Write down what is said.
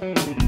Bye.